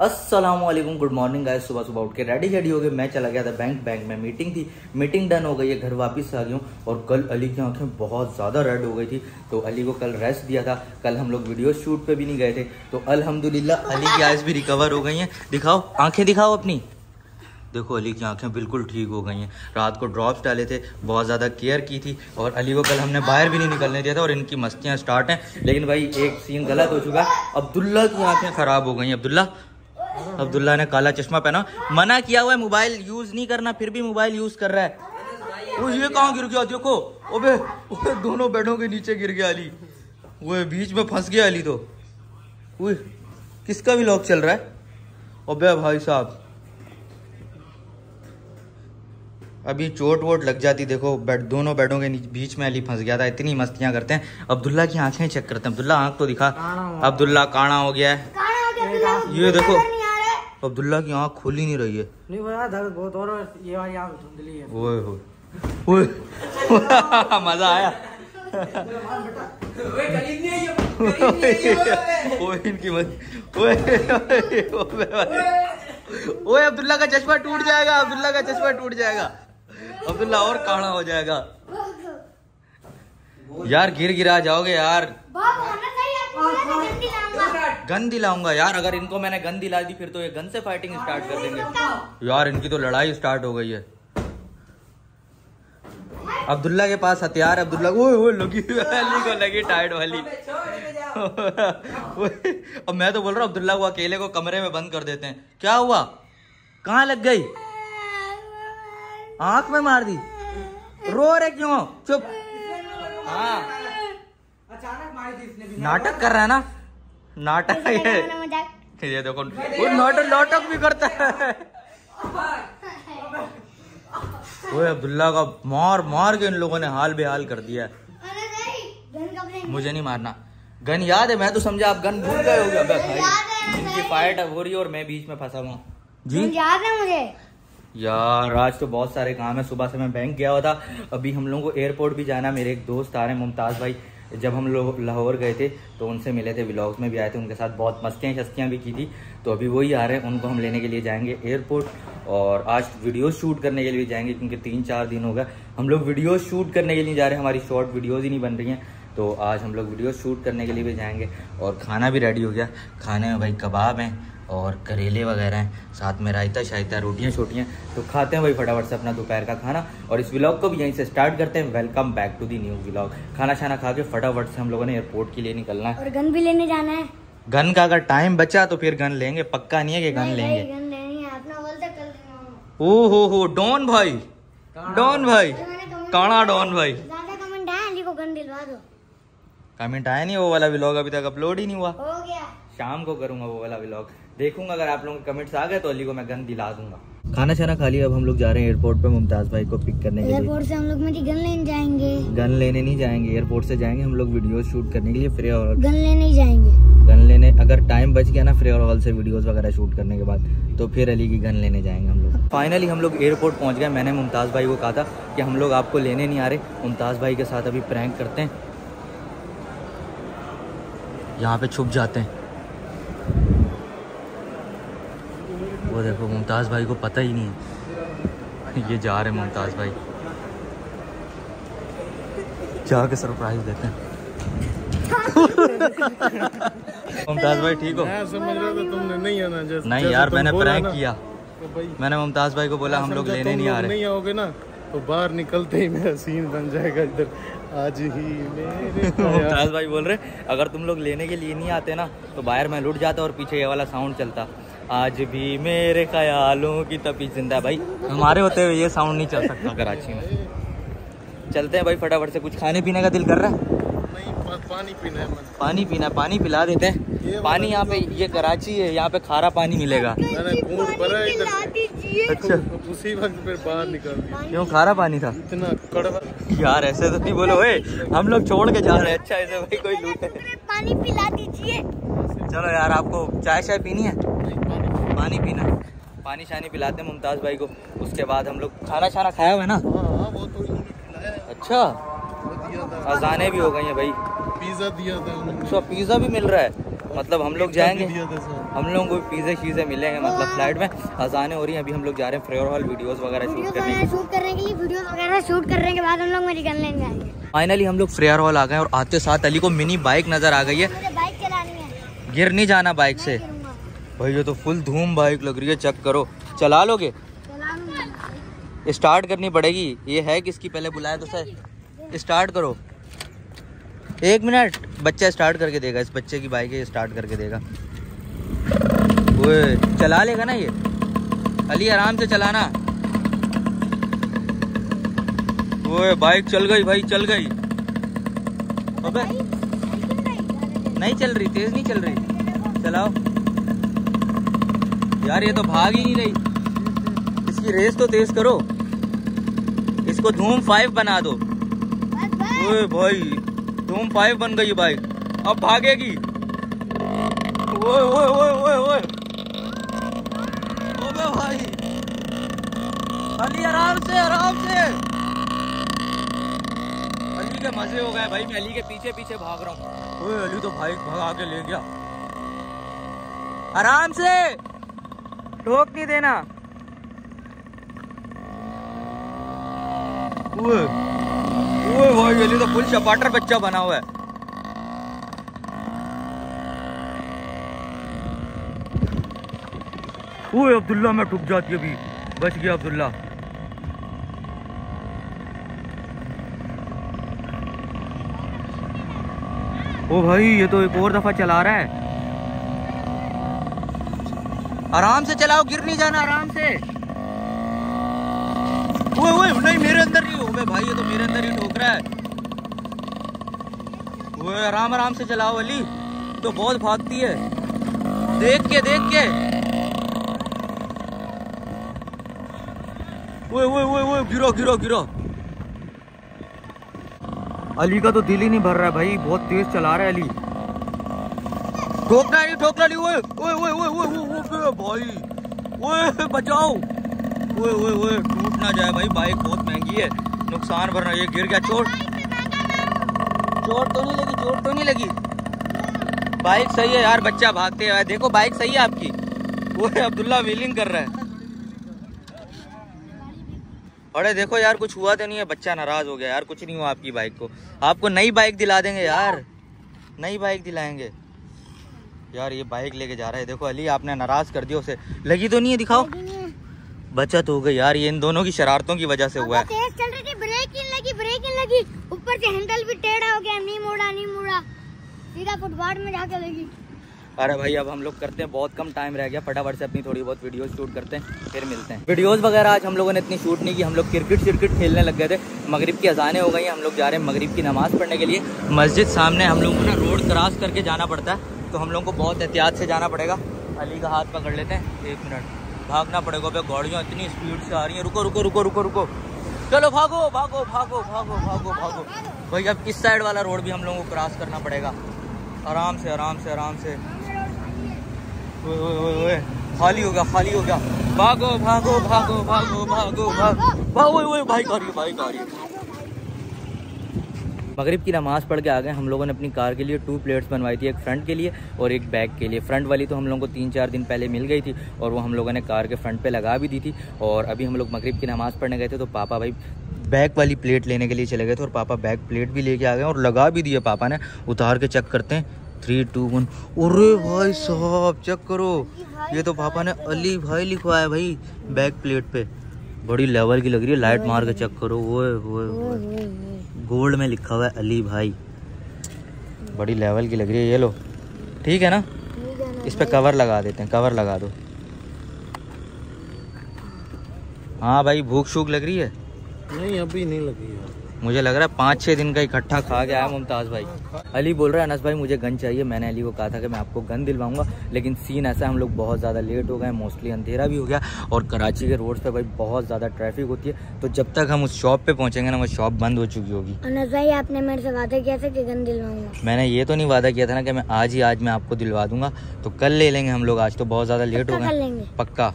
Aslam good morning guys सुबह सुबह उठ के रेडी रेडी हो गए। मैं चला गया था बैंक बैंक में मीटिंग थी। मीटिंग डन हो गई है, घर वापस आ गई हूँ। और कल अली की आँखें बहुत ज़्यादा रेड हो गई थी। तो अली को कल रेस्ट दिया था। कल हम लोग वीडियो शूट पे भी नहीं गए थे। तो अल्हम्दुलिल्लाह, अली की आइज़ भी रिकवर हो गई हैं। दिखाओ, आँखें दिखाओ अपनी। देखो, अली की आँखें बिल्कुल ठीक हो गई हैं। रात को ड्रॉप्स डाले थे, बहुत ज़्यादा केयर की थी। और अली को कल हमने बाहर भी नहीं निकलने दिया था और इनकी मस्तियाँ स्टार्ट हैं। लेकिन भाई, एक सीन गलत हो चुका। है अब्दुल्ला की आँखें ख़राब हो गई हैं। अब्दुल्ला अब्दुल्ला ने काला चश्मा पहना। मना किया हुआ है मोबाइल यूज़ नहीं करना फिर भी मोबाइल यूज़ कर रहा है। वो ये कहाँ गिर गया? देखो ओबे ओबे दोनों बेडों के नीचे गिर गया अली। वो बीच में फंस गया अली तो। वो किसका भी लॉक चल रहा है? ओबे भाई साहब। अभी चोट वोट लग जाती देखो बेड दोनों बेडों के बीच में अली फंस गया था। इतनी मस्तियाँ करते हैं। अब्दुल्ला की आँखें चेक करते हैं। अब्दुल्ला आँख तो दिखा। अब्दुल्ला काना हो गया है। ये देखो अब्दुल्ला की आँख खुल ही नहीं रही है। नहीं भैया दर्द बहुत और ये वाली आँख धुंधली है। ओए होए ओए मज़ा आया। ओए इनकी मत ओए ओए अब्दुल्ला का चश्मा टूट जाएगा अब्दुल्ला का चश्मा टूट जाएगा। अब्दुल्ला और काढ़ा हो जाएगा। यार गिर गिरा जाओगे यार। गन दिलाऊँगा यार अगर इनको मैंने गन दिला दी फिर तो ये गन से फाइटिंग स्टार्ट कर देंगे। यार इनकी तो लड़ाई स्टार्ट हो गई है। अब्दुल्ला के पास हथियार अब्दुल्ला ओए ओए लगी अली को लगी टाइट वाली। अब मैं तो बोल रहा हूँ अब्दुल्ला को अकेले को कमरे में बंद कर देते हैं। क्या हुआ? कहाँ लग गई? आँख में मार दी। रो रहे क्यों? चुप। हाँ। अचानक मारी थी इसने नाटक कर रहा है ना? नाटक ये ये। देखो वो नाटक नाटक भी करता है। ओए अब्दुल्ला का मार मार के इन लोगों ने हाल बेहाल कर दिया मुझे नहीं मारना। गन याद है मैं तो समझा आप गन भूल गए होगे। अबे भाई इनकी फाइट हो रही है और मैं बीच में फंसा हुआ जी? याद है मुझे? यार आज तो बहुत सारे काम है। सुबह से मैं बैंक गया हुआ था। अभी हम लोगों को एयरपोर्ट भी जाना मेरे एक दोस्त आ रहे हैं मुमताज़ भाई। जब हम लोग लाहौर गए थे तो उनसे मिले थे व्लॉग्स में भी आए थे, उनके साथ बहुत मस्तियाँ शस्तियाँ भी की थी। तो अभी वही आ रहे हैं, उनको हम लेने के लिए जाएँगे एयरपोर्ट और आज वीडियो शूट करने के लिए जाएँगे, क्योंकि तीन चार दिन हो गया हम लोग वीडियो शूट करने के लिए जा रहे हैं हमारी शॉर्ट वीडियोज़ ही नहीं बन रही हैं। तो आज हम लोग वीडियो शूट करने के लिए भी जाएँगे और खाना भी रेडी हो गया। खाने में भाई कबाब हैं। और करेले वगैरह हैं। साथ में रायता शायता रोटियाँ छोटियाँ। तो खाते हैं वही फटाफट से अपना दोपहर का खाना। और इस व्लॉग को भी यहीं से स्टार्ट करते हैं। Welcome back to the new vlog खाना शाना खा के फटाफट से हम लोगों ने एयरपोर्ट के लिए निकलना है। और गन भी लेने जाना है। गन का अगर टाइम बचा तो फिर गन लेंगे। पक्का नहीं है कि गन लेंगे? नहीं, गन लेनी है अपना बोलते कल देना ओ हो हो डॉन भाई। डॉन भाई। काणा डॉन भाई। कमेंट आया नहीं वो वाला व्लॉग अभी तक अपलोड ही नहीं हुआ। हो गया। शाम को करूँगा वो वाला व्लॉग देखूँगा अगर आप लोगों के कमेंट्स आ गए तो अली को मैं गन दिला दूँगा। खाना शाना खा लिया अब हम लोग जा रहे हैं एयरपोर्ट पे मुमताज़ भाई को पिक करने के लिए। एयरपोर्ट से हम लोग मेरी गन लेने जाएँगे। गन लेने नहीं जाएँगे एयरपोर्ट से जाएँगे हम लोग वीडियो शूट करने के लिए फ्री और गन लेने ही जाएँगे। गन लेने अगर टाइम बच गया ना फ्री और हॉल से वीडियोस वगैरह शूट करने के बाद तो फिर अली की गन लेने जाएँगे हम लोग। फाइनली हम लोग एयरपोर्ट पहुँच गए। मैंने मुमताज़ भाई को कहा था कि हम लोग आपको लेने नहीं आ रहे। मुमताज़ भाई के साथ अभी प्रैंक करते हैं। यहाँ पे छुप जाते हैं। देखो मुमताज़ भाई को पता ही नहीं है। ये जा रहे हैं मुमताज़ भाई। जाके सरप्राइज़ देते हैं। मुमताज़ भाई ठीक हो? समझ रहा था तुमने नहीं आना जैसे नहीं यार मैंने प्रैंक किया। तो मैंने मुमताज़ भाई को बोला हम लोग लेने नहीं आ रहे। नहीं आओगे ना तो बाहर निकलते ही मेरा सीन बन जाएगा इधर। आज ही मुमताज़ भाई बोल रहे अगर तुम लोग लेने के लिए नहीं आते ना तो बाहर मैं लुट जाता और पीछे ये वाला साउंड चलता। आज भी मेरे ख्यालों की तपी ज़िंदा भाई। हमारे होते हुए ये साउंड नहीं चल सकता। कराची में। चलते हैं भाई फटाफट से। कुछ खाने पीने का दिल कर रहा है? पानी पीना है पानी पीना पानी पिला देते हैं। पानी यहाँ पे ये कराची है यहाँ पे खारा पानी मिलेगा। अच्छा। उसी वक्त फिर बाहर निकल क्यों खारा पानी था? इतना कड़वा। यार ऐसे तो नहीं बोलो ओए हम लोग छोड़ के जा रहे हैं। अच्छा ऐसे भाई कोई लूटे पानी पिला दीजिए। चलो यार आपको चाय शाय पीनी है? पानी पीना। पानी शानी पिलाते हैं मुमताज़ भाई को। उसके बाद हम लोग खाना छाना खाया हुआ है ना? हाँ हाँ वो तो है, अच्छा। अजाने भी हो गई हैं भाई। पिज्जा दिया था अच्छा पिज़्ज़ा भी मिल रहा है। मतलब हम लोग जाएँगे। हम लोगों को पिज़्ज़े शीज़े मिलेंगे मतलब फ़्लाइट में। आसानी हो रही है अभी हम लोग जा रहे हैं फ्रेयर हॉल वीडियोस वगैरह शूट करने शूट करने के लिए वीडियो वगैरह शूट करने के बाद हम लोग जाएँगे। फाइनली हम लोग फ्रेयर हॉल आ गए और आते साथ अली को मिनी बाइक नज़र आ गई है। बाइक चलानी है। गिर नहीं जाना बाइक से। भाई ये तो फुल धूम बाइक लग रही है चेक करो। चला लोगे? स्टार्ट करनी पड़ेगी। ये है किसकी? पहले बुलाया तो सर स्टार्ट करो। एक मिनट। बच्चा स्टार्ट करके देगा। इस बच्चे की बाइक है स्टार्ट करके देगा। ओए चला लेगा ना ये? अली आराम से चलाना। ओए बाइक चल गई भाई चल गई। अबे। नहीं चल रही तेज नहीं चल रही। चलाओ। यार, ये तो भाग ही नहीं रही। इसकी रेस तो तेज करो। इसको धूम फाइव बना दो। ओए भाई, धूम फाइव बन गई बाइक अब भागेगी। ओए ओए ओए ओए ओए। ओबे भाई। अली, आराम से आराम से। अली के मज़े हो गए भाई, मैं अली के पीछे पीछे भाग रहा हूँ। ओए, अली तो भाई, भगा के ले गया। आराम से। ठोक नहीं देना। ओए ओए भाई अली तो फुल चपाटर बच्चा बना हुआ है। ओए, अब्दुल्ला, मैं ठुक जाती अभी। बच गया अब्दुल्ला। ओ भाई, ये तो एक और दफ़ा चला रहा है। आराम से चलाओ, गिर नहीं जाना, आराम से। ओए ओए, नहीं, मेरे अंदर नहीं ओबे भाई, ये तो मेरे अंदर ही ठोक रहा है। ओए, आराम आराम से चलाओ, अली। तो बहुत भागती है। देख के देख के। ओए ओए ओए ओए, गिरो गिरो गिरो। अली का तो दिल ही नहीं भर रहा है भाई। बहुत तेज चला रहा है अली। ठोकना नहीं ठोकना नहीं, ओए ओए ओए ओए ओए ओए भाई, ओए, बचाओ। ओए ओए ओए टूट ना जाए भाई, बाइक बहुत महँगी है, नुकसान भरना, ये गिर गया चोट चोट तो नहीं लगी चोट तो नहीं लगी। बाइक सही है यार, बच्चा भागते हैं। देखो, बाइक सही है आपकी। वो अब्दुल्ला व्हीलिंग कर रहा है। अरे देखो यार, कुछ हुआ तो नहीं है, बच्चा नाराज़ हो गया यार, कुछ नहीं हुआ आपकी बाइक को। आपको नई बाइक दिला देंगे यार। नई बाइक दिलाएँगे। यार ये बाइक लेके जा रहा है। देखो अली आपने नाराज़ कर दिया उसे। लगी तो नहीं है दिखाओ। बचत हो गई यार ये इन दोनों की शरारतों की वजह से हुआ है। तेज चल रही थी ब्रेक लगी ब्रेक लगी। ऊपर से हैंडल भी टेढ़ा हो गया नहीं मुड़ा नहीं मुड़ा। सीधा फुटपाथ में जाके लगी। अरे भाई अब हम लोग करते हैं बहुत कम टाइम रह गया। फटाफट से अपनी थोड़ी बहुत वीडियोस शूट करते हैं फिर मिलते हैं। वीडियोस वगैरह आज हम लोगों ने इतनी शूट नहीं की हम लोग क्रिकेट क्रिकेट खेलने लग गए थे। मगरिब की अजानें हो गई हम लोग जा रहे हैं मगरिब की नमाज़ पढ़ने के लिए। मस्जिद सामने हम लोगों को ना रोड क्रॉस करके जाना पड़ता है। तो हम लोग को बहुत एहतियात से जाना पड़ेगा। अली का हाथ पकड़ लेते हैं। एक मिनट। भागना पड़ेगा। भाई गाड़ियाँ इतनी स्पीड से आ रही हैं। रुको रुको रुको रुको रुको। चलो, भागो भागो भागो भागो भागो भागो। भाई, अब इस साइड वाला रोड भी हम लोगों को क्रॉस करना पड़ेगा। आराम से आराम से आराम से। खाली हो गया, खाली हो गया। भागो भागो भागो भागो भागो। भागो भाई भाई आ रही है मगरिब की नमाज़ पढ़ के आ गए। हम लोगों ने अपनी कार के लिए टू प्लेट्स बनवाई थी, एक फ्रंट के लिए और एक बैक के लिए। फ्रंट वाली तो हम लोगों को तीन चार दिन पहले मिल गई थी और वो हम लोगों ने कार के फ्रंट पे लगा भी दी थी और अभी हम लोग मगरिब की नमाज़ पढ़ने गए थे तो पापा भाई बैक वाली प्लेट लेने के लिए चले गए थे और पापा बैक प्लेट भी लेके आ गए और लगा भी दिए पापा ने। उतार के चेक करते हैं। थ्री टू वन अरे भाई साहब चेक करो। ये तो पापा ने अली भाई लिखवाया भाई बैक प्लेट पे। बड़ी लेवल की लग रही है। लाइट मार के चेक करो। वो वो ओए गोल्ड में लिखा हुआ है अली भाई। बड़ी लेवल की लग रही है ये लो। ठीक है ना? इस पर कवर लगा देते हैं। कवर लगा दो। हाँ भाई भूख शूख लग रही है? नहीं अभी नहीं लग रही यार मुझे लग रहा है पाँच छः दिन का इकट्ठा खा गया है मुमताज़ भाई। अली बोल रहा है अनस भाई मुझे गन चाहिए। मैंने अली को कहा था कि मैं आपको गन दिलवाऊँगा लेकिन सीन ऐसा हम लोग बहुत ज़्यादा लेट हो गए मोस्टली अंधेरा भी हो गया और कराची के रोड पे भाई बहुत ज़्यादा ट्रैफ़िक होती है। तो जब तक हम उस शॉप पर पहुँचेंगे ना वो शॉप बंद हो चुकी होगी। अनस भाई आपने मेरे से वादा किया था कि गन दिलवाऊँगा। मैंने ये तो नहीं वादा किया था ना कि मैं आज ही आज मैं आपको दिलवा दूँगा। तो कल ले लेंगे हम लोग आज तो बहुत ज़्यादा लेट हो गए पक्का।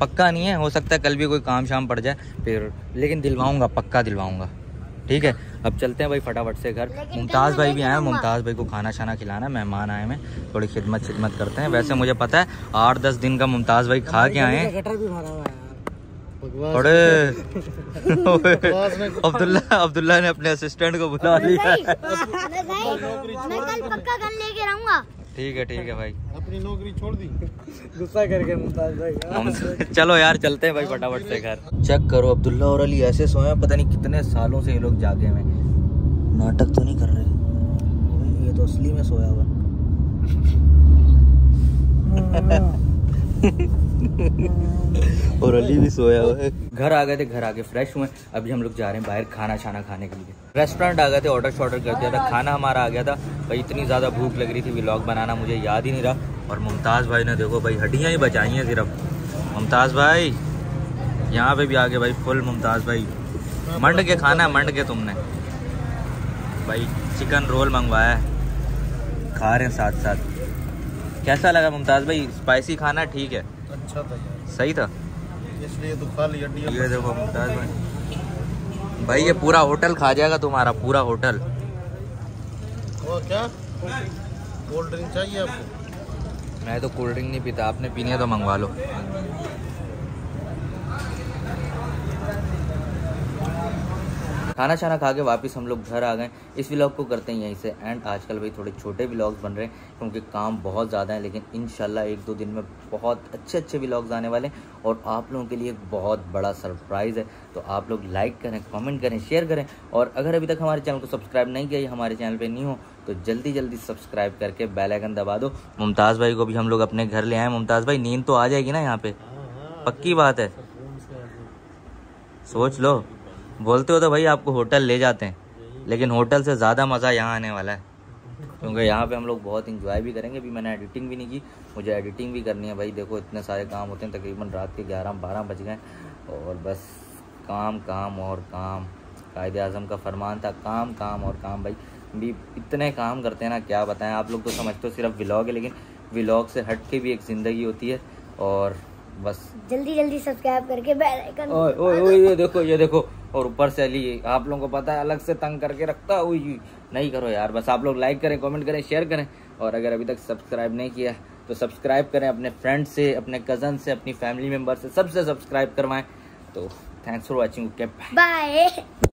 पक्का नहीं है हो सकता है कल भी कोई काम शाम पड़ जाए फिर लेकिन दिलवाऊँगा पक्का दिलवाऊँगा। ठीक है अब चलते हैं भाई फटाफट से घर। मुमताज़ भाई भी आए हैं मुमताज़ भाई को खाना शाना खिलाना है, मेहमान आए हैं थोड़ी खिदमत खिदमत करते हैं। वैसे मुझे पता है आठ दस दिन का मुमताज़ भाई खा के आए हैं। थोड़े अब्दुल्ला अब्दुल्ला ने अपने असिस्टेंट को बुला लिया। ठीक है ठीक है भाई। अपनी नौकरी छोड़ दी। गुस्सा करके मुमताज़ भाई चलो यार चलते हैं भाई फटाफट से घर। चेक करो अब्दुल्ला और अली ऐसे सोए हैं, पता नहीं कितने सालों से ये लोग जागे हुए हैं। नाटक तो नहीं कर रहे। ये तो असली में सोया हुआ है। और अली भी सोया हुआ है। घर आ गए थे, घर आके फ्रेश हुए। अभी हम लोग जा रहे हैं बाहर खाना छाना खाने के लिए। रेस्टोरेंट आ गए थे ऑर्डर शॉर्डर कर दिया था। खाना हमारा आ गया था। भाई, इतनी ज़्यादा भूख लग रही थी व्लॉग बनाना मुझे याद ही नहीं रहा। और मुमताज़ भाई ने देखो, भाई, हड्डियाँ ही बचाई हैं सिर्फ़। मुमताज़ भाई, यहाँ पे भी आ गए भाई फुल मुमताज़ भाई। मंड के खाना है, मंड के तुमने। भाई चिकन रोल मंगवाया है। खा रहे हैं साथ साथ कैसा लगा मुमताज़ भाई? स्पाइसी खाना ठीक है। अच्छा था यार। सही था? इसलिए तो ये देखो मुमताज़ भाई। भाई ये पूरा होटल खा जाएगा तुम्हारा पूरा होटल। वो क्या? कोल्ड ड्रिंक चाहिए आपको? मैं तो कोल्ड ड्रिंक नहीं पीता आपने पीनी है तो मंगवा लो। खाना छाना खा के वापस हम लोग घर आ गए। इस व्लॉग को करते हैं यहीं से एंड आजकल भाई थोड़े छोटे व्लॉग्स बन रहे हैं क्योंकि काम बहुत ज़्यादा है लेकिन इंशाल्लाह एक दो दिन में बहुत अच्छे अच्छे व्लॉग्स आने वाले हैं और आप लोगों के लिए एक बहुत बड़ा सरप्राइज़ है। तो आप लोग लाइक करें कमेंट करें शेयर करें और अगर अभी तक हमारे चैनल को सब्सक्राइब नहीं किया हमारे चैनल पर नहीं हो तो जल्दी जल्दी सब्सक्राइब करके बेल आइकन दबा दो। मुमताज़ भाई को भी हम लोग अपने घर ले आए मुमताज़ भाई नींद तो आ जाएगी ना यहाँ पे? पक्की बात है। सोच लो। बोलते हो तो भाई आपको होटल ले जाते हैं। लेकिन होटल से ज़्यादा मज़ा यहाँ आने वाला है। क्योंकि यहाँ पे हम लोग बहुत इंजॉय भी करेंगे। अभी मैंने एडिटिंग भी नहीं की मुझे एडिटिंग भी करनी है। भाई देखो इतने सारे काम होते हैं तकरीबन रात के ग्यारह बारह बज गए और बस काम काम और काम। कायद अजम का फरमान था काम काम और काम। भाई भी इतने काम करते हैं ना क्या बताएँ। आप लोग तो समझते हो सिर्फ़ व्लॉग है लेकिन व्लॉग से हट के भी एक ज़िंदगी होती है। और बस। जल्दी जल्दी सब्सक्राइब करके बेल आइकन ओए ओए ओए ये देखो ये देखो। और ऊपर से अली, आप लोगों को पता है, अलग से तंग करके रखता हुई नहीं करो यार, बस आप लोग लाइक करें कमेंट करें शेयर करें। और अगर अभी तक सब्सक्राइब नहीं किया तो सब्सक्राइब करें अपने फ्रेंड से, अपने कज़न से, अपनी फैमिली मेंबर से, सबसे सब्सक्राइब करवाएँ। तो थैंक्स फॉर वॉचिंग बाय